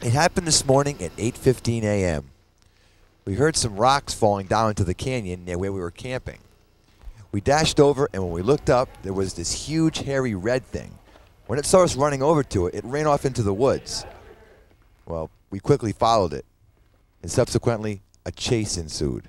It happened this morning at 8:15 a.m. We heard some rocks falling down into the canyon near where we were camping. We dashed over, and when we looked up, there was this huge, hairy red thing. When it saw us running over to it, it ran off into the woods. Well, we quickly followed it, and subsequently, a chase ensued.